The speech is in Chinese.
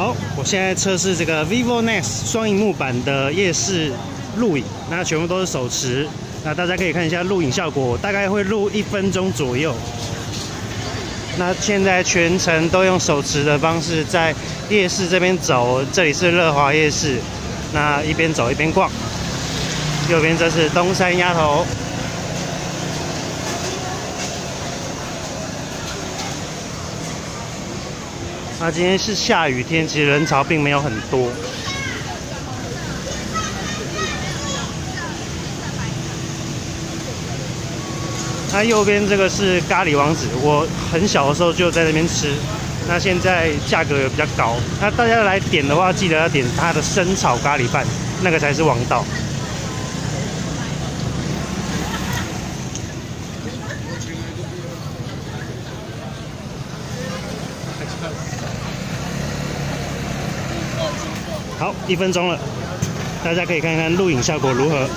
好，我现在测试这个 vivo Nex 双荧幕版的夜视录影，那全部都是手持，那大家可以看一下录影效果，大概会录一分钟左右。那现在全程都用手持的方式在夜市这边走，这里是乐华夜市，那一边走一边逛。右边这是东山鸭头。那今天是下雨天，其实人潮并没有很多。那右边这个是咖喱王子，我很小的时候就在那边吃。那现在价格也比较高。那大家来点的话，记得要点它的生炒咖喱饭，那个才是王道。好，一分钟了，大家可以看看录影效果如何。